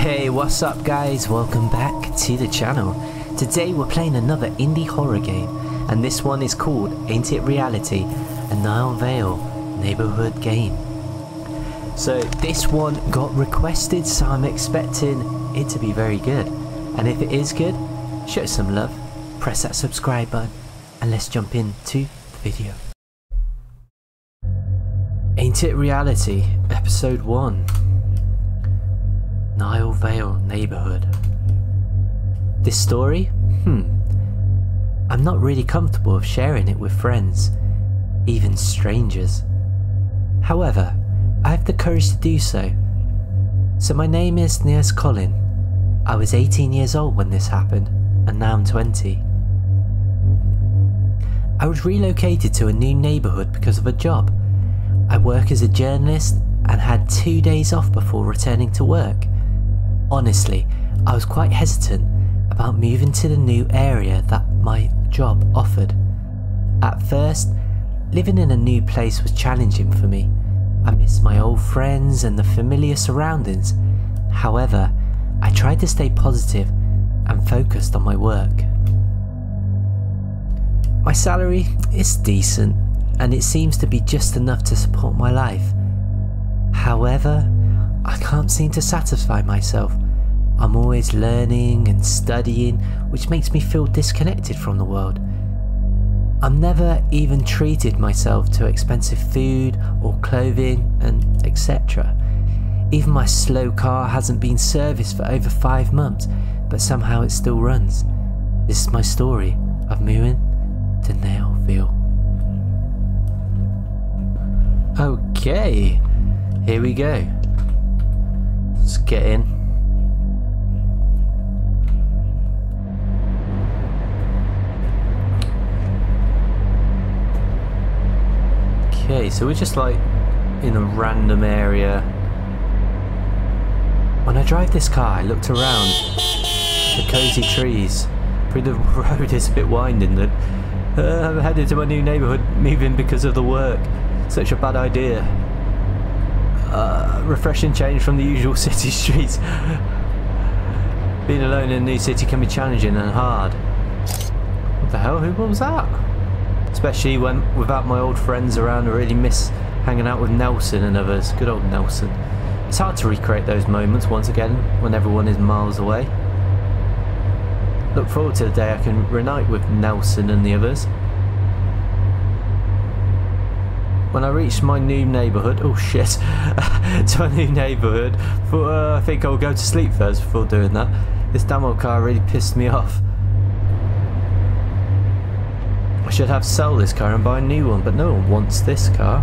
Hey, what's up guys? Welcome back to the channel. Today we're playing another indie horror game and this one is called Ain't It Reality, a Nile Vale neighborhood game. So this one got requested so I'm expecting it to be very good. And if it is good, show some love, press that subscribe button and let's jump into the video. Ain't It Reality, Episode 1 Nile Vale Neighborhood. This story? Hmm. I'm not really comfortable of sharing it with friends, even strangers. However, I have the courage to do so. So my name is Nias Colin. I was 18 years old when this happened, and now I'm 20. I was relocated to a new neighbourhood because of a job. I work as a journalist and had two days off before returning to work. Honestly, I was quite hesitant about moving to the new area that my job offered. At first, living in a new place was challenging for me. I missed my old friends and the familiar surroundings. However, I tried to stay positive and focused on my work. My salary is decent and it seems to be just enough to support my life. However, I can't seem to satisfy myself. I'm always learning and studying, which makes me feel disconnected from the world. I'm never even treated myself to expensive food or clothing and etc. Even my slow car hasn't been serviced for over five months, but somehow it still runs. This is my story of moving to Nailville. Okay, here we go. Let's get in. Okay, so we're just like in a random area. When I drive this car, I looked around the cozy trees. The road is a bit winding. That uh, I'm headed to my new neighbourhood, moving because of the work. Such a bad idea. Uh, refreshing change from the usual city streets. Being alone in a new city can be challenging and hard. What the hell? Who was that? Especially when, without my old friends around, I really miss hanging out with Nelson and others. Good old Nelson. It's hard to recreate those moments once again when everyone is miles away. Look forward to the day I can reunite with Nelson and the others. When I reach my new neighbourhood, oh shit, to my new neighbourhood, uh, I think I'll go to sleep first before doing that. This damn old car really pissed me off. I should have sell this car and buy a new one, but no one wants this car.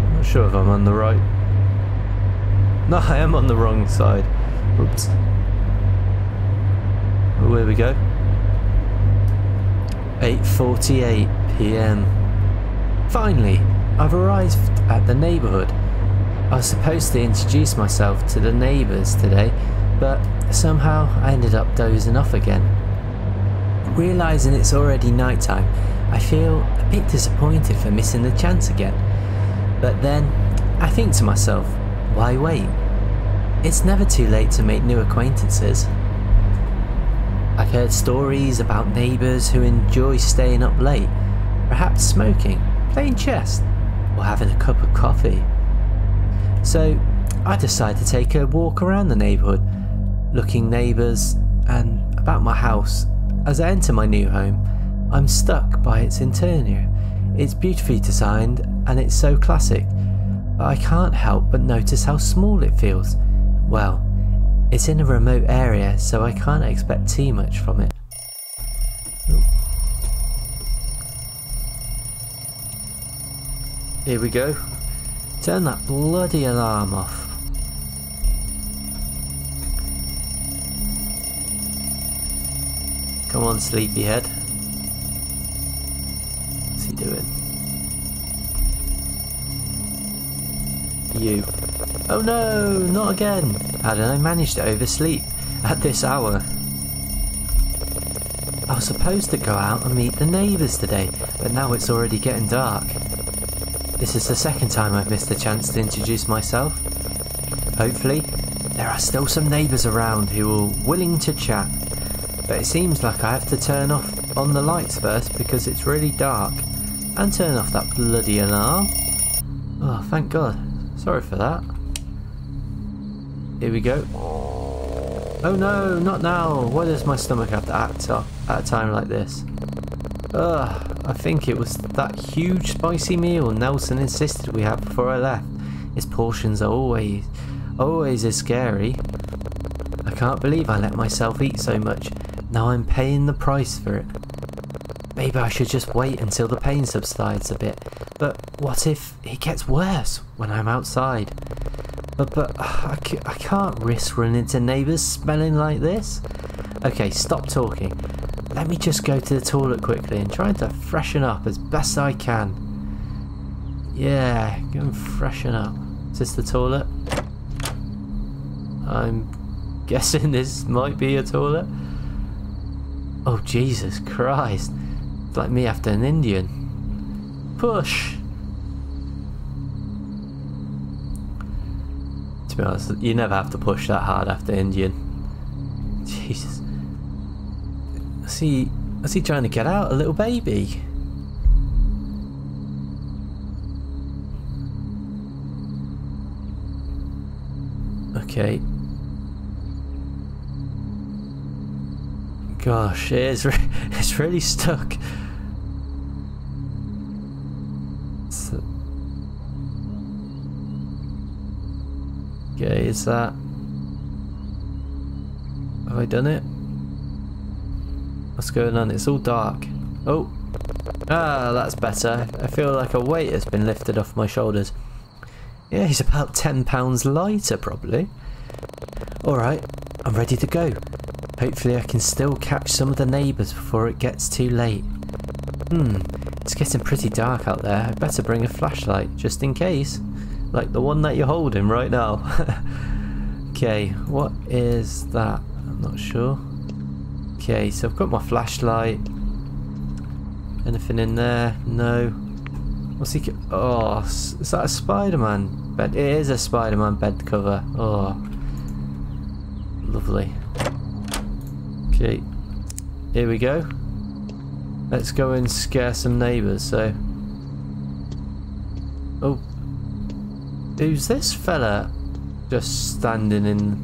I'm not sure if I'm on the right. No, I am on the wrong side. Oops. Oh, here we go. 8.48 p.m. Finally, I've arrived at the neighbourhood. I was supposed to introduce myself to the neighbours today, but somehow I ended up dozing off again. Realising it's already night time, I feel a bit disappointed for missing the chance again. But then, I think to myself, why wait? It's never too late to make new acquaintances. I've heard stories about neighbours who enjoy staying up late, perhaps smoking, playing chess, or having a cup of coffee. So I decided to take a walk around the neighbourhood, looking neighbours and about my house. As I enter my new home, I'm struck by its interior. It's beautifully designed and it's so classic, but I can't help but notice how small it feels. Well, it's in a remote area, so I can't expect too much from it. Here we go. Turn that bloody alarm off. Come on, sleepyhead. What's he doing? You. Oh no, not again. How did I manage to oversleep at this hour? I was supposed to go out and meet the neighbours today, but now it's already getting dark. this is the second time I've missed a chance to introduce myself. Hopefully, there are still some neighbours around who are willing to chat. But it seems like I have to turn off on the lights first because it's really dark. And turn off that bloody alarm. Oh, thank God. Sorry for that. Here we go. Oh no, not now. Why does my stomach have to act up at a time like this? Ugh, I think it was that huge spicy meal Nelson insisted we have before I left. His portions are always, always as scary. I can't believe I let myself eat so much. Now I'm paying the price for it. Maybe I should just wait until the pain subsides a bit. But what if it gets worse when I'm outside? But, but uh, I, I can't risk running into neighbours smelling like this. Okay, stop talking. Let me just go to the toilet quickly and try to freshen up as best I can. Yeah, go and freshen up. Is this the toilet? I'm guessing this might be a toilet. Oh, Jesus Christ. Like me after an Indian. Push! To be honest, you never have to push that hard after Indian. Jesus. Is he, is he trying to get out, a little baby? Okay. Gosh, it is re it's really stuck. Okay, is that... Have I done it? What's going on? It's all dark. Oh! Ah, that's better. I feel like a weight has been lifted off my shoulders. Yeah, he's about £10 lighter, probably. Alright, I'm ready to go. Hopefully I can still catch some of the neighbours before it gets too late. Hmm, it's getting pretty dark out there. I better bring a flashlight, just in case. Like the one that you're holding right now. okay, what is that? I'm not sure. Okay, so I've got my flashlight. Anything in there? No. What's he? Oh, is that a Spider-Man bed? It is a Spider-Man bed cover. Oh, lovely. Okay, here we go. Let's go and scare some neighbours. So, oh, Who's this fella just standing in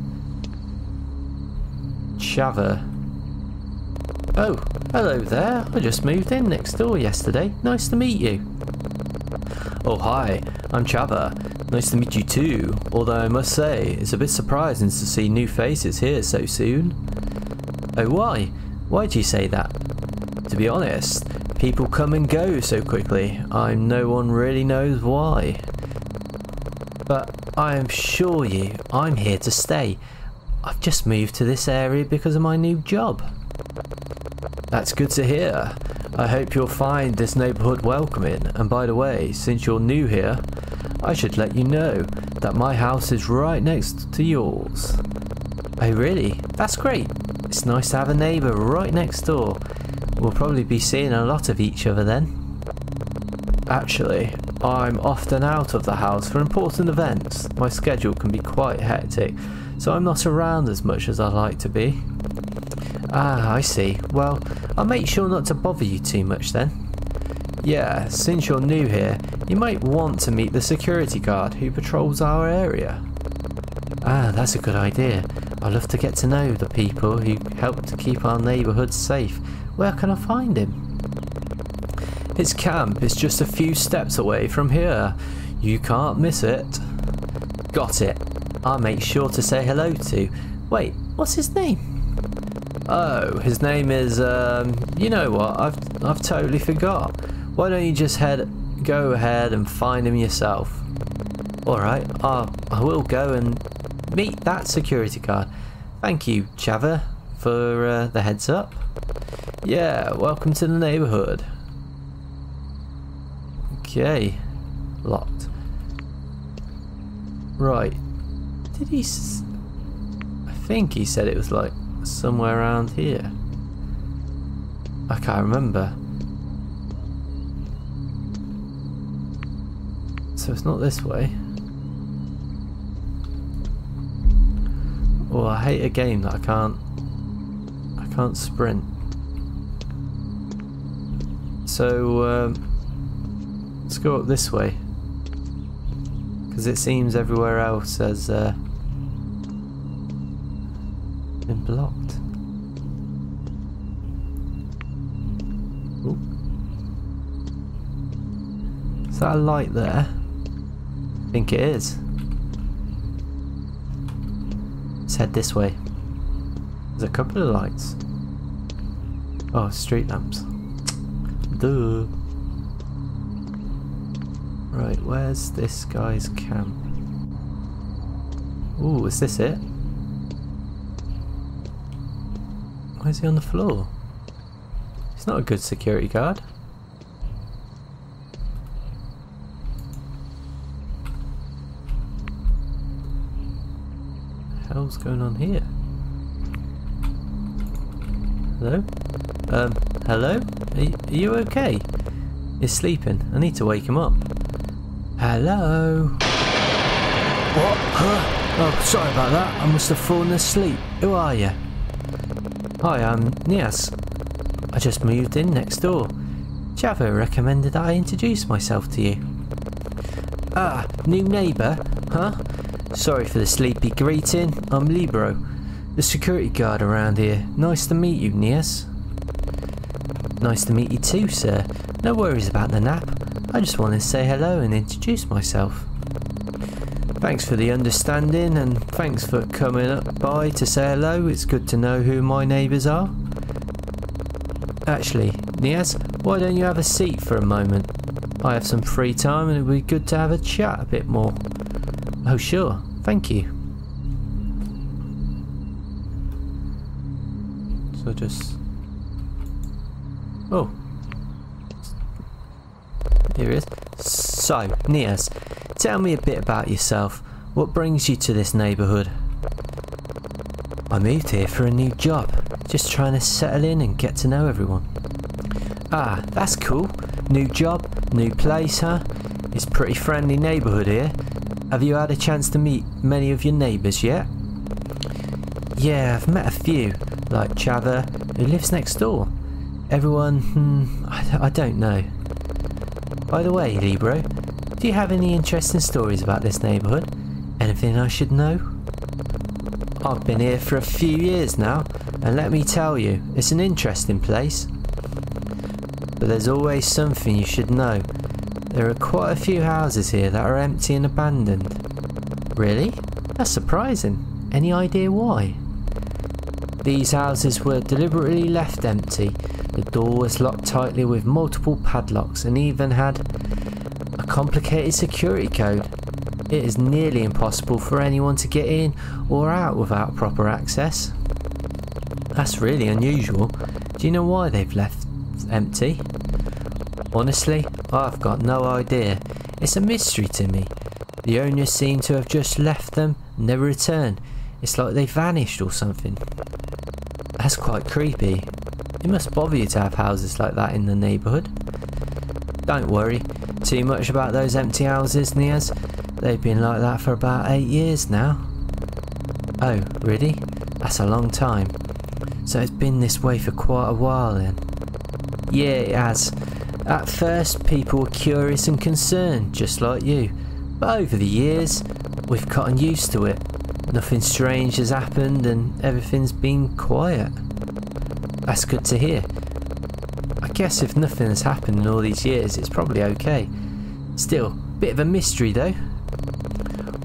Chava? Oh, hello there. I just moved in next door yesterday. Nice to meet you. Oh, hi. I'm Chava. Nice to meet you too. Although I must say, it's a bit surprising to see new faces here so soon. Oh, why? Why do you say that? To be honest, people come and go so quickly. I'm no one really knows why. But I assure you, I'm here to stay. I've just moved to this area because of my new job. That's good to hear. I hope you'll find this neighbourhood welcoming. And by the way, since you're new here, I should let you know that my house is right next to yours. Oh really? That's great. It's nice to have a neighbour right next door. We'll probably be seeing a lot of each other then. Actually, I'm often out of the house for important events. My schedule can be quite hectic, so I'm not around as much as I'd like to be. Ah, I see. Well, I'll make sure not to bother you too much then. Yeah, since you're new here, you might want to meet the security guard who patrols our area. Ah, that's a good idea. I'd love to get to know the people who help to keep our neighbourhood safe. Where can I find him? His camp is just a few steps away from here. You can't miss it. Got it. I'll make sure to say hello to. Wait, what's his name? Oh, his name is, um, you know what, I've, I've totally forgot. Why don't you just head, go ahead and find him yourself? Alright, I'll, I will go and meet that security guard. Thank you, Chava, for uh, the heads up. Yeah, welcome to the neighbourhood. Okay. Locked. Right. Did he... I think he said it was like somewhere around here. I can't remember. so it's not this way. Oh, I hate a game that I can't I can't sprint. So um, let's go up this way because it seems everywhere else has uh, been blocked. Is that a light there? I think it is. Head this way. There's a couple of lights. Oh, street lamps. Duh. Right, where's this guy's camp? Ooh, is this it? Why is he on the floor? He's not a good security guard. Hell's going on here? Hello? Um, hello? Are, are you okay? He's sleeping. I need to wake him up. Hello? What? Huh? Oh, sorry about that. I must have fallen asleep. Who are you? Hi, I'm Nias. I just moved in next door. Chava recommended I introduce myself to you. Ah, new neighbour, huh? Sorry for the sleepy greeting. I'm Libro, the security guard around here. Nice to meet you, Nias. Nice to meet you too, sir. No worries about the nap. I just wanted to say hello and introduce myself. Thanks for the understanding and thanks for coming up by to say hello. It's good to know who my neighbours are. Actually, Nias, why don't you have a seat for a moment? I have some free time and it would be good to have a chat a bit more. Oh sure, thank you. So just... Oh. Here it is. So, Nias, tell me a bit about yourself. What brings you to this neighbourhood? I moved here for a new job. Just trying to settle in and get to know everyone. Ah, that's cool. New job, new place, huh? It's pretty friendly neighbourhood here. Have you had a chance to meet many of your neighbours yet? Yeah, I've met a few, like Chava, who lives next door. Everyone, hmm, I, I don't know. By the way, Libro, do you have any interesting stories about this neighbourhood? Anything I should know? I've been here for a few years now, and let me tell you, it's an interesting place. But there's always something you should know there are quite a few houses here that are empty and abandoned. Really? That's surprising. Any idea why? These houses were deliberately left empty. The door was locked tightly with multiple padlocks and even had a complicated security code. It is nearly impossible for anyone to get in or out without proper access. That's really unusual. Do you know why they've left empty? Honestly, I've got no idea. It's a mystery to me. The owners seem to have just left them, and never returned. It's like they vanished or something. That's quite creepy. It must bother you to have houses like that in the neighbourhood. Don't worry too much about those empty houses, Nias. They've been like that for about eight years now. Oh, really? That's a long time. So it's been this way for quite a while then. Yeah, it has. At first, people were curious and concerned, just like you. But over the years, we've gotten used to it. Nothing strange has happened and everything's been quiet. That's good to hear. I guess if nothing has happened in all these years, it's probably okay. Still, bit of a mystery though.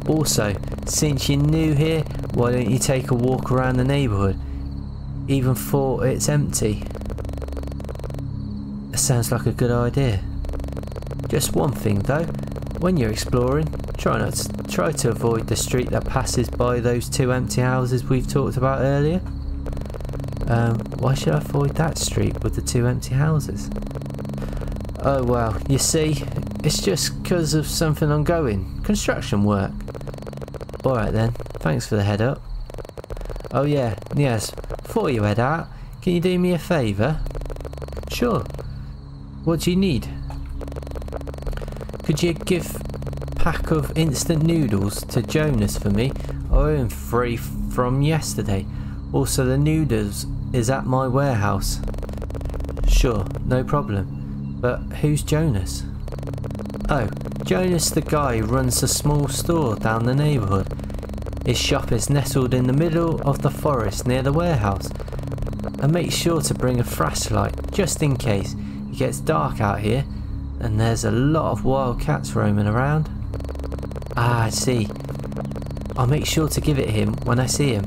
Also, since you're new here, why don't you take a walk around the neighbourhood? Even though it's empty. Sounds like a good idea. Just one thing though, when you're exploring, try not to, try to avoid the street that passes by those two empty houses we've talked about earlier. Um, why should I avoid that street with the two empty houses? Oh well, you see, it's just because of something ongoing, construction work. Alright then, thanks for the head up. Oh yeah, yes, before you head out, can you do me a favour? Sure, what do you need? Could you give pack of instant noodles to Jonas for me? I him three from yesterday. Also, the noodles is at my warehouse. Sure, no problem. But who's Jonas? Oh, Jonas the guy runs a small store down the neighbourhood. His shop is nestled in the middle of the forest near the warehouse. And make sure to bring a flashlight just in case it gets dark out here and there's a lot of wild cats roaming around. Ah, I see. I'll make sure to give it him when I see him.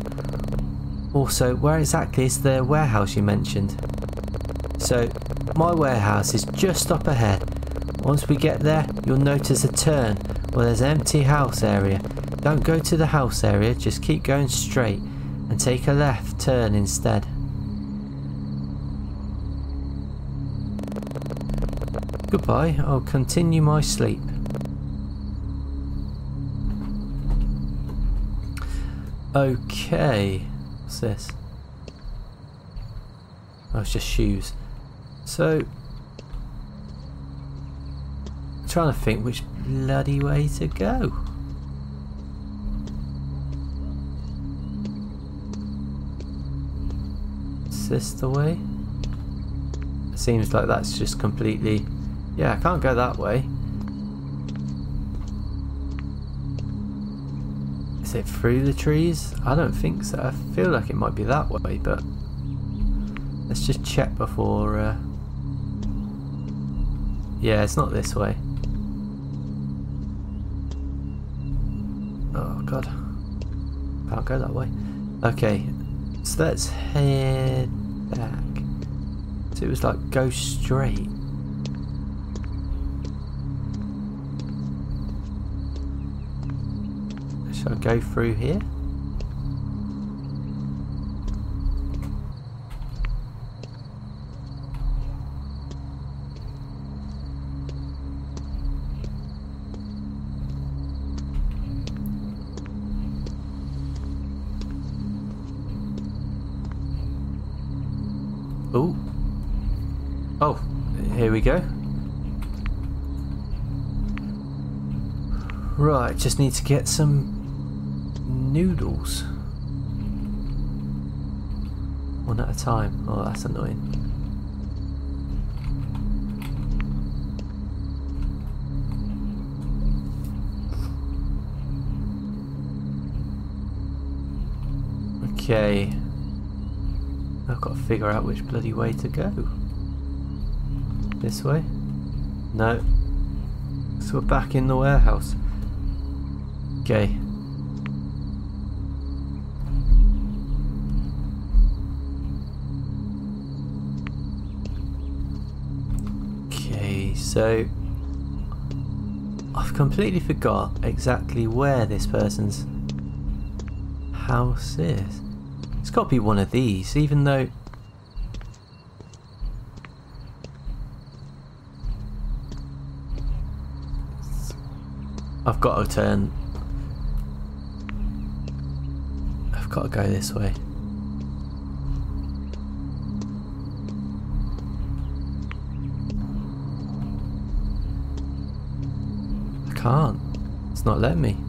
Also, where exactly is the warehouse you mentioned? So, my warehouse is just up ahead. Once we get there, you'll notice a turn where there's an empty house area. Don't go to the house area, just keep going straight and take a left turn instead. Goodbye, I'll continue my sleep. Okay, what's this? Oh, it's just shoes. So, I'm trying to think which bloody way to go. Is this the way? It seems like that's just completely... Yeah, I can't go that way. Is it through the trees? I don't think so. I feel like it might be that way, but... Let's just check before... Uh... Yeah, it's not this way. Oh god. Can't go that way. Okay, so let's head back. So it was like go straight. I go through here? Oh. Oh, here we go. Right, just need to get some noodles. One at a time. Oh, that's annoying. Okay. I've got to figure out which bloody way to go. This way? No. So we're back in the warehouse. Okay. So I've completely forgot exactly where this person's house is. It's got to be one of these, even though... I've got to turn... I've got to go this way. Can't. It's not letting me.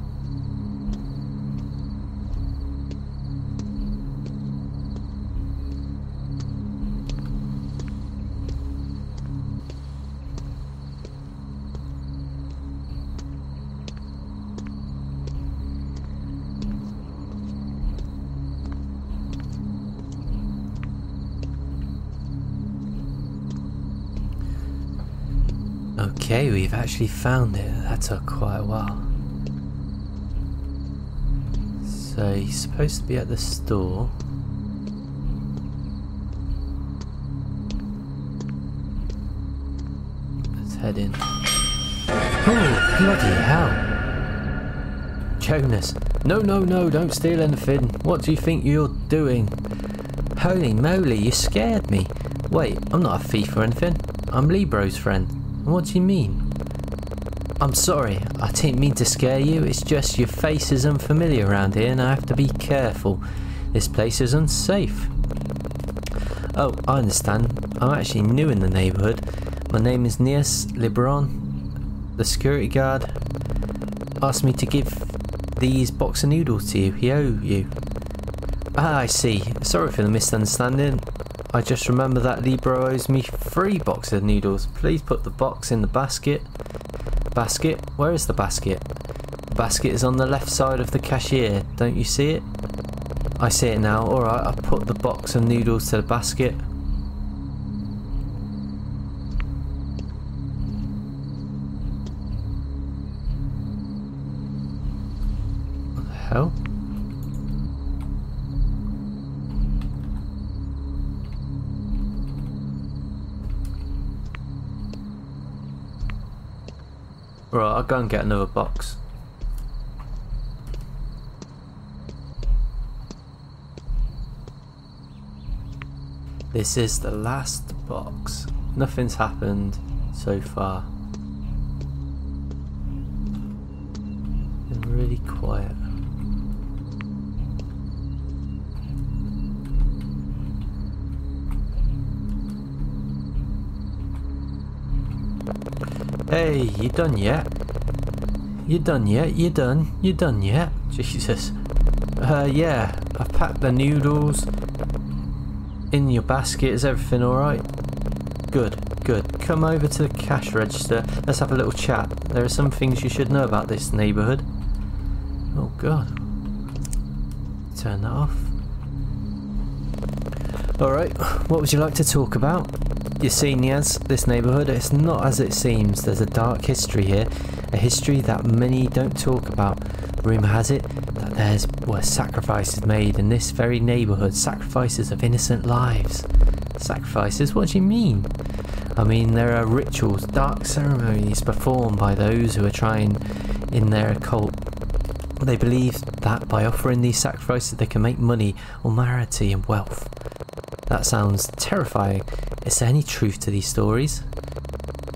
Actually found it. That took quite a while. So he's supposed to be at the store. Let's head in. Oh, bloody hell. Jonas. No, no, no, don't steal anything. What do you think you're doing? Holy moly, you scared me. Wait, I'm not a thief or anything. I'm Libro's friend. What do you mean? I'm sorry, I didn't mean to scare you, it's just your face is unfamiliar around here and I have to be careful. This place is unsafe. Oh, I understand. I'm actually new in the neighbourhood. My name is Nias Libron, the security guard. asked me to give these box of noodles to you. He owe you. Ah, I see. Sorry for the misunderstanding. I just remember that Libro owes me three boxes of noodles. Please put the box in the basket. Basket? Where is the basket? The basket is on the left side of the cashier. Don't you see it? I see it now. Alright, I'll put the box of noodles to the basket. What the hell? Right, I'll go and get another box. This is the last box. Nothing's happened so far. Hey, you done yet? You done yet? You done? You done yet? Jesus. Uh, yeah, I've packed the noodles in your basket. Is everything alright? Good, good. Come over to the cash register. Let's have a little chat. There are some things you should know about this neighbourhood. Oh, God. Turn that off. Alright, what would you like to talk about? You see, Nias, this neighbourhood, it's not as it seems. There's a dark history here, a history that many don't talk about. Rumour has it that there's were sacrifices made in this very neighbourhood, sacrifices of innocent lives. Sacrifices? What do you mean? I mean, there are rituals, dark ceremonies performed by those who are trying in their occult. They believe that by offering these sacrifices they can make money, almighty, and wealth. That sounds terrifying. Is there any truth to these stories?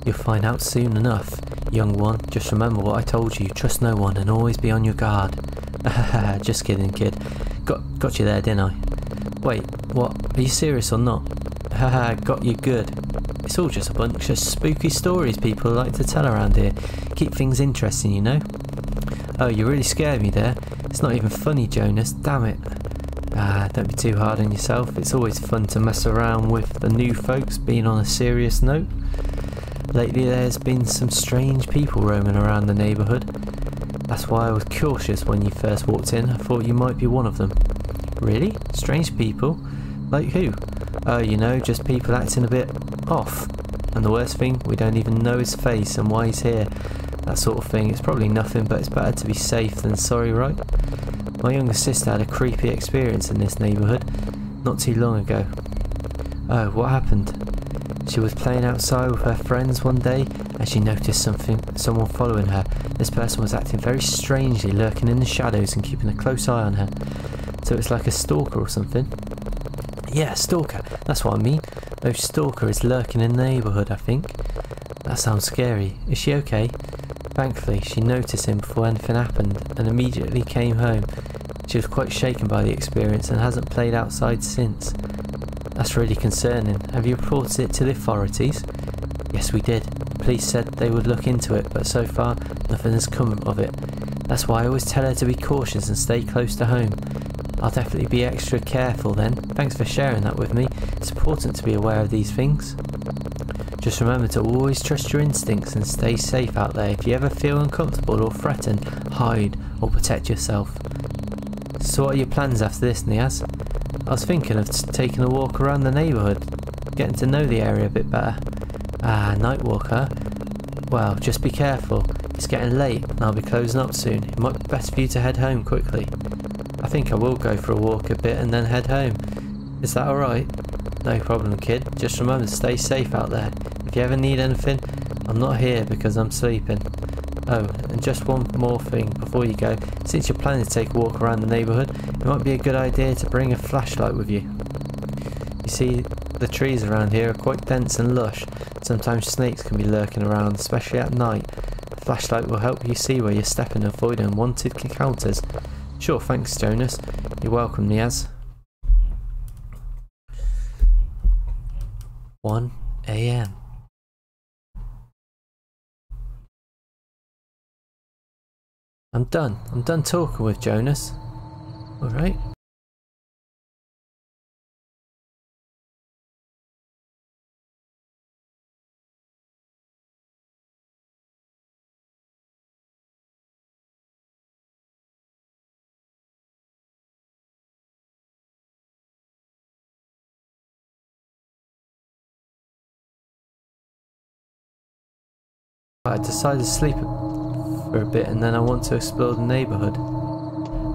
You'll find out soon enough, young one. Just remember what I told you. Trust no one and always be on your guard. Just kidding, kid. Got got you there, didn't I? Wait, what? Are you serious or not? Haha, got you good. It's all just a bunch of spooky stories people like to tell around here. Keep things interesting, you know? Oh, you really scared me there. It's not even funny, Jonas. Damn it. Ah, don't be too hard on yourself. It's always fun to mess around with the new folks, being on a serious note. Lately there's been some strange people roaming around the neighbourhood. That's why I was cautious when you first walked in. I thought you might be one of them. Really? Strange people? Like who? Oh, you know, just people acting a bit off. And the worst thing, we don't even know his face and why he's here. That sort of thing. It's probably nothing, but it's better to be safe than sorry, right? My younger sister had a creepy experience in this neighbourhood not too long ago. Oh, what happened? She was playing outside with her friends one day and she noticed something, someone following her. This person was acting very strangely, lurking in the shadows and keeping a close eye on her. So it's like a stalker or something. Yeah, stalker. That's what I mean. No stalker is lurking in the neighbourhood, I think. That sounds scary. Is she okay? Thankfully, she noticed him before anything happened and immediately came home. She was quite shaken by the experience and hasn't played outside since. That's really concerning. Have you reported it to the authorities? Yes, we did. Police said they would look into it, but so far, nothing has come of it. That's why I always tell her to be cautious and stay close to home. I'll definitely be extra careful then. Thanks for sharing that with me. It's important to be aware of these things. Just remember to always trust your instincts and stay safe out there. If you ever feel uncomfortable or threatened, hide or protect yourself. So what are your plans after this, Nias? I was thinking of taking a walk around the neighbourhood, getting to know the area a bit better. Ah, night walk. Well, just be careful. It's getting late and I'll be closing up soon. It might be better for you to head home quickly. I think I will go for a walk a bit and then head home. Is that alright? No problem, kid. Just remember to stay safe out there. If you ever need anything, I'm not here because I'm sleeping. Oh, and just one more thing before you go. Since you're planning to take a walk around the neighbourhood, it might be a good idea to bring a flashlight with you. You see, the trees around here are quite dense and lush. Sometimes snakes can be lurking around, especially at night. A flashlight will help you see where you're stepping and avoid unwanted encounters. Sure, thanks, Jonas. You're welcome, Nias. 1 a.m. I'm done. I'm done talking with Jonas. Alright. I decided to sleep for a bit and then I want to explore the neighbourhood.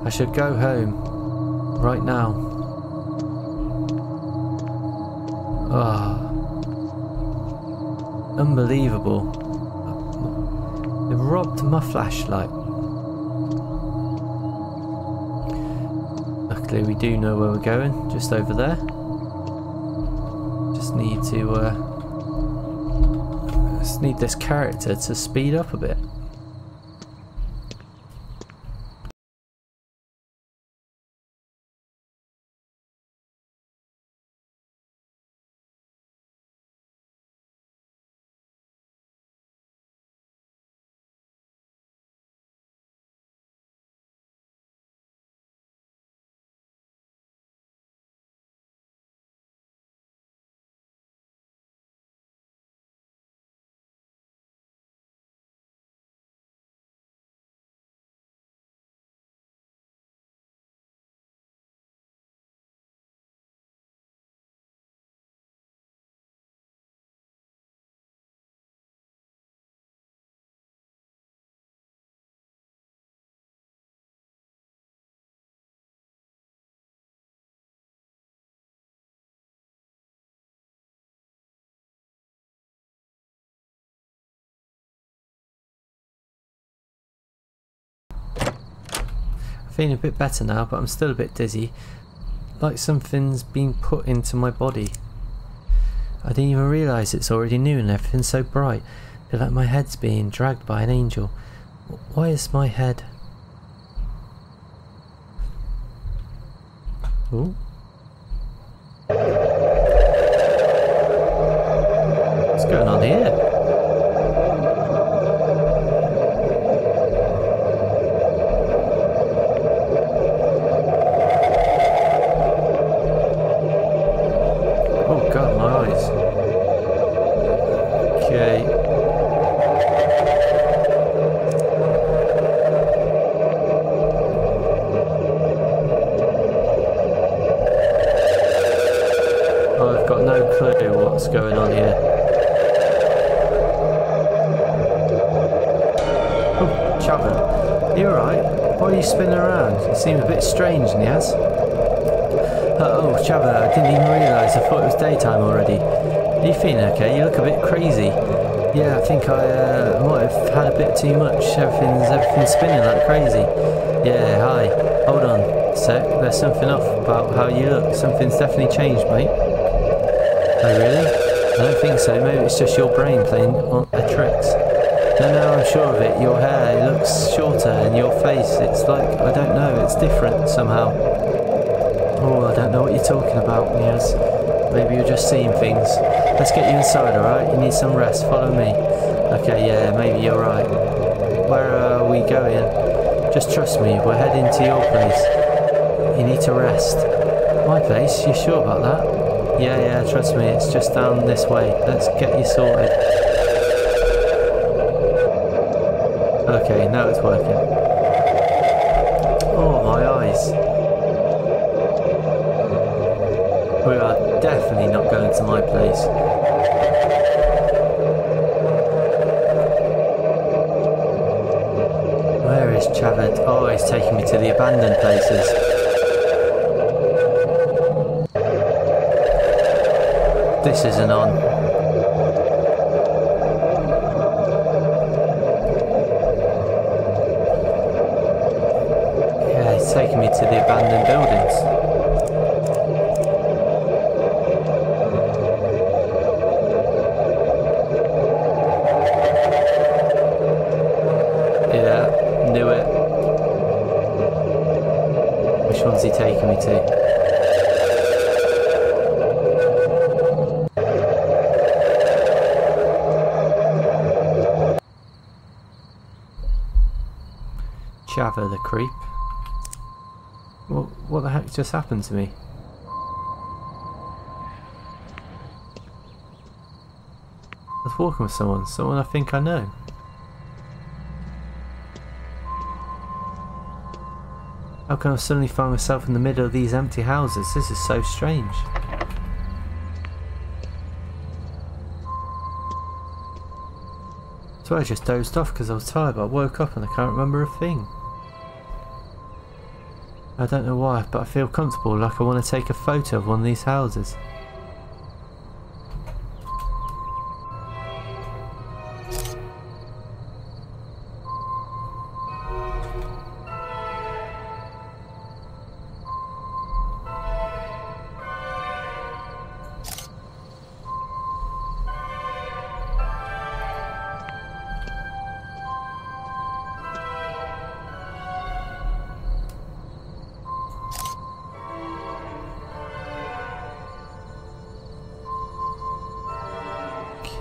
I should go home right now. Ah, unbelievable. They robbed my flashlight. Luckily we do know where we're going, just over there. Just need to uh, just need this character to speed up a bit. Feeling a bit better now, but I'm still a bit dizzy. Like something's been put into my body. I didn't even realise it's already noon and everything's so bright. I feel like my head's being dragged by an angel. Why is my head... Ooh. What's going on here? Seem a bit strange, Nias. Uh, oh, Chava, I didn't even realise. I thought it was daytime already. Are you feeling okay? You look a bit crazy. Yeah, I think I uh, might have had a bit too much. Everything's, everything's spinning like crazy. Yeah, hi. Hold on a sec. There's something off about how you look. Something's definitely changed, mate. Oh, really? I don't think so. Maybe it's just your brain playing on the tricks. No, no, I'm sure of it. Your hair looks shorter and your face, it's like, I don't know, it's different somehow. Oh, I don't know what you're talking about, Nias. Maybe you're just seeing things. Let's get you inside, alright? You need some rest. Follow me. Okay, yeah, maybe you're right. Where are we going? Just trust me, we're heading to your place. You need to rest. My place? You sure about that? Yeah, yeah, trust me, it's just down this way. Let's get you sorted. Okay, now it's working. Oh, my eyes. We are definitely not going to my place. Where is Chavez? Oh, he's taking me to the abandoned places. This isn't on. Yeah, it's taking me to the abandoned buildings. Yeah, knew it. Which one's he taking me to? Her, the creep. What, what the heck just happened to me? I was walking with someone, someone I think I know. How can I suddenly find myself in the middle of these empty houses? This is so strange. So I just dozed off because I was tired, but I woke up and I can't remember a thing. I don't know why, but I feel comfortable, like I want to take a photo of one of these houses.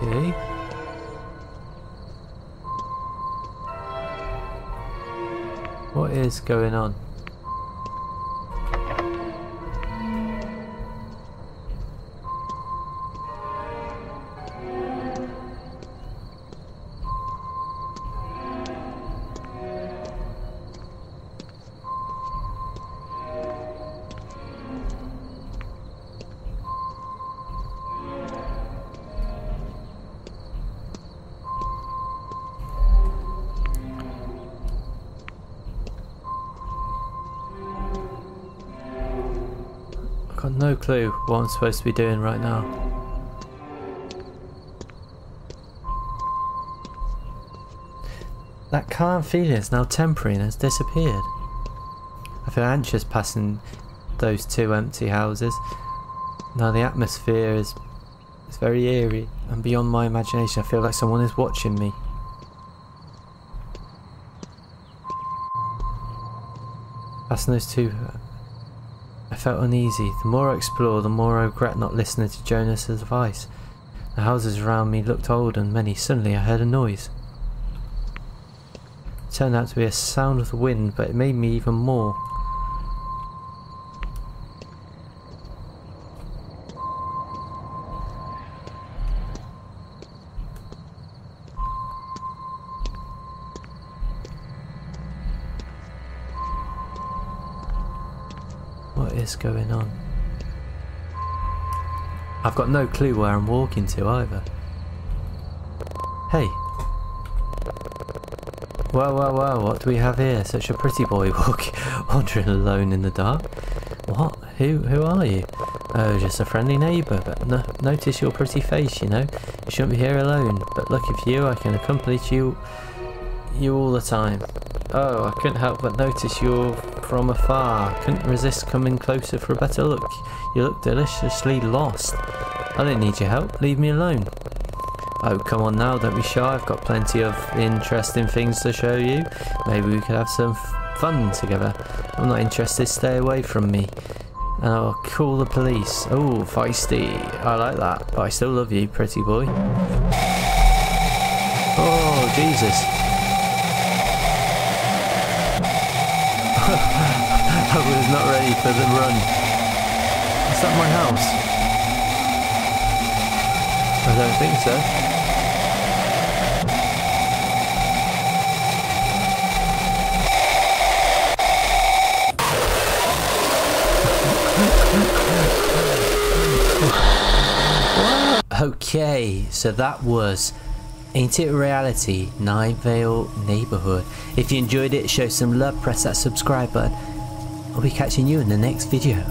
Okay. What is going on? Clue what I'm supposed to be doing right now. That calm feeling is now temporary and has disappeared. I feel anxious passing those two empty houses. Now the atmosphere is, is very eerie and beyond my imagination I feel like someone is watching me. Passing those two I felt uneasy. The more I explored, the more I regret not listening to Jonas's advice. The houses around me looked old and many. Suddenly I heard a noise. It turned out to be a sound of the wind, but it made me even more. Going on? I've got no clue where I'm walking to either. Hey. Well, well, well, what do we have here? Such a pretty boy walk, wandering alone in the dark. What? Who who are you? Oh, just a friendly neighbour, but no, notice your pretty face, you know. You shouldn't be here alone, but lucky for you, I can accompany you, you all the time. Oh, I couldn't help but notice you're from afar. Couldn't resist coming closer for a better look. You look deliciously lost. I don't need your help. Leave me alone. Oh, come on now, don't be shy. I've got plenty of interesting things to show you. Maybe we could have some fun together. I'm not interested. Stay away from me. And I'll call the police. Oh, feisty. I like that. But I still love you, pretty boy. Oh, Jesus. I was not ready for the run. Is that my house? I don't think so. Okay, so that was Ain't It Reality NileVale Neighborhood. If you enjoyed it, show some love, press that subscribe button. I'll be catching you in the next video.